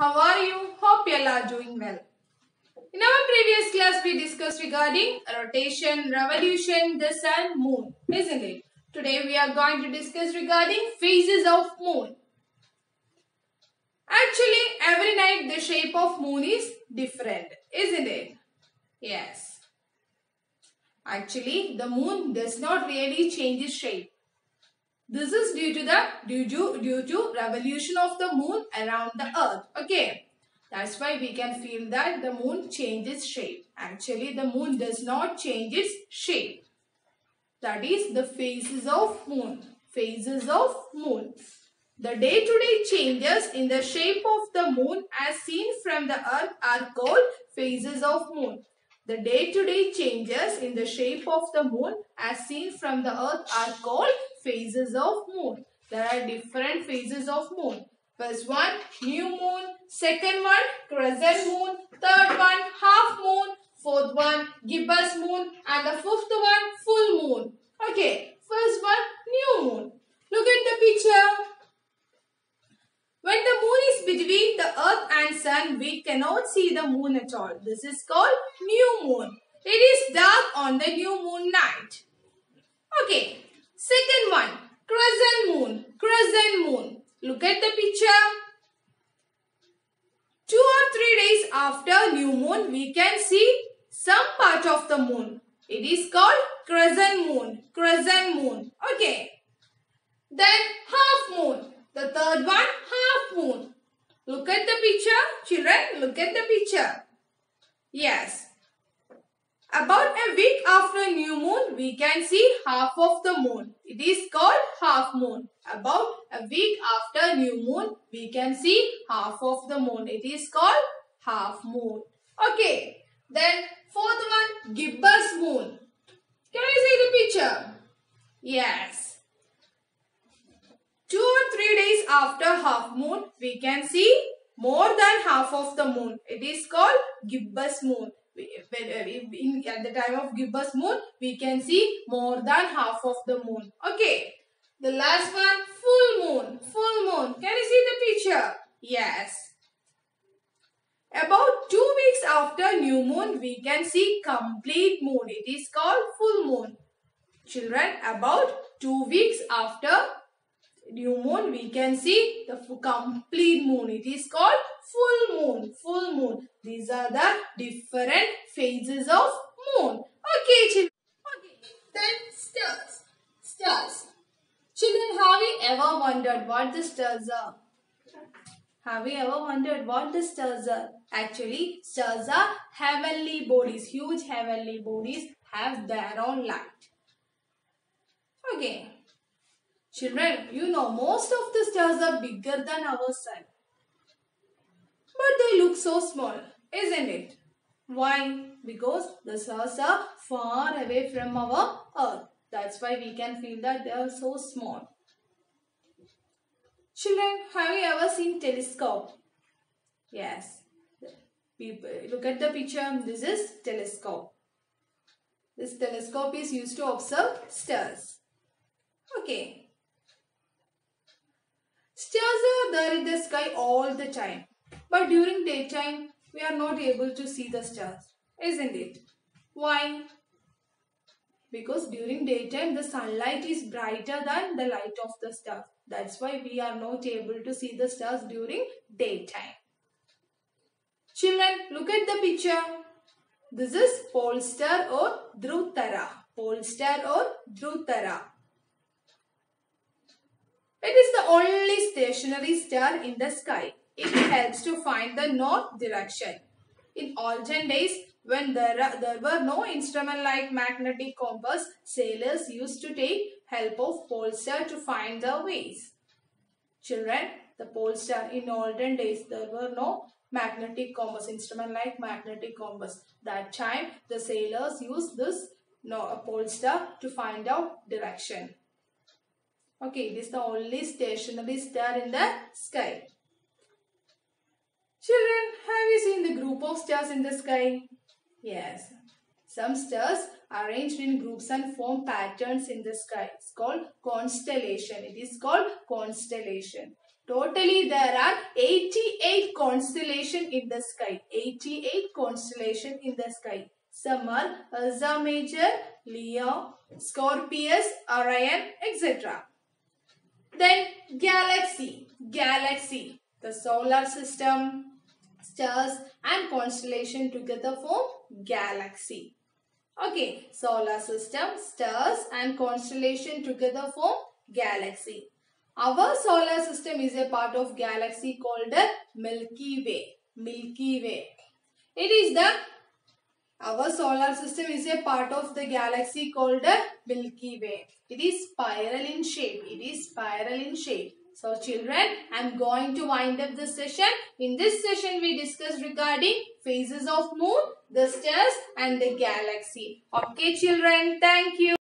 How are you? Hope you all are doing well. In our previous class, we discussed regarding rotation, revolution, the sun, moon, isn't it? Today, we are going to discuss regarding phases of moon. Actually, every night the shape of moon is different, isn't it? Yes. Actually, the moon does not really change its shape. This is due to the due to, due to revolution of the moon around the earth. Okay. That's why we can feel that the moon changes shape. Actually, the moon does not change its shape. That is the phases of moon. Phases of moon. The day-to-day -day changes in the shape of the moon as seen from the earth are called phases of moon. The day-to-day -day changes in the shape of the moon as seen from the earth are called phases of moon. There are different phases of moon. First one, new moon. Second one, crescent moon. Third one, half moon. Fourth one, gibbous moon. And the fifth one, full moon. Okay, first one, new moon. Look at the picture. When the moon is between the earth and sun, we cannot see the moon at all. This is called new moon. It is dark on the new moon night. Okay, second one, crescent moon. Crescent moon. Look at the picture. Two or three days after new moon, we can see some part of the moon. It is called crescent moon. Crescent moon. Okay. Then half moon. The third one, half moon. Look at the picture. Children, look at the picture. Yes. A week after new moon, we can see half of the moon. It is called half moon. About a week after new moon, we can see half of the moon. It is called half moon. Okay. Then fourth one, gibbous moon. Can you see the picture? Yes. Two or three days after half moon, we can see more than half of the moon. It is called gibbous moon. Uh, in, at the time of gibbous moon, we can see more than half of the moon. Okay. The last one, full moon. Full moon. Can you see the picture? Yes. About two weeks after new moon, we can see complete moon. It is called full moon. Children, about two weeks after new moon, we can see the complete moon. It is called full moon. Full moon. These are the different phases of moon. Okay, children. Okay. Then stars. Stars. Children, have you ever wondered what the stars are? Have you ever wondered what the stars are? Actually, stars are heavenly bodies. Huge heavenly bodies have their own light. Okay. Children, you know most of the stars are bigger than our sun. But they look so small, isn't it? Why? Because the stars are far away from our earth. That's why we can feel that they are so small. Children, have you ever seen telescope? Yes. People, look at the picture. This is telescope. This telescope is used to observe stars. Okay. Stars are there in the sky all the time. But during daytime, we are not able to see the stars. Isn't it? Why? Because during daytime, the sunlight is brighter than the light of the star. That's why we are not able to see the stars during daytime. Children, look at the picture. This is pole star or Dhruvtara. Pole star or Dhruvtara. It is the only stationary star in the sky. It helps to find the north direction. In olden days, when there, there were no instrument like magnetic compass, sailors used to take help of pole star to find their ways. Children, the pole star in olden days, there were no magnetic compass, instrument like magnetic compass. That time, the sailors used this no, pole star to find out direction. Okay, it is the only stationary star in the sky. Children, have you seen the group of stars in the sky? Yes. Some stars arranged in groups and form patterns in the sky. It's called constellation. It is called constellation. Totally there are 88 88 constellation in the sky. 88 constellation in the sky. Some are Major, Leo, Scorpius, Orion, etc. Then galaxy. Galaxy. The solar system, stars and constellation together form galaxy. Okay, solar system, stars and constellation together form galaxy. Our solar system is a part of galaxy called the Milky Way. Milky Way. It is the our solar system is a part of the galaxy called the Milky Way. It is spiral in shape. It is spiral in shape. So children, I am going to wind up this session. In this session, we discussed regarding phases of moon, the stars and the galaxy. Okay children, thank you.